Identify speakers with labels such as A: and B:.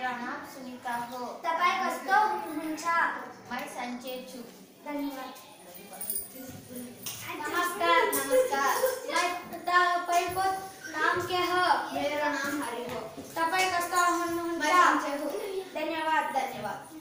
A: मेरो नाम सुनीता हो। तपाईँ कस्तो
B: हुनुहुन्छ?
A: म सन्चेत छु।
B: धन्यवाद। नमस्कार नमस्कार। तपाईँको नाम के हो? मेरो
C: नाम हरि हो।
B: तपाईँ कस्तो हुनुहुन्छ?
C: धन्यवाद। धन्यवाद।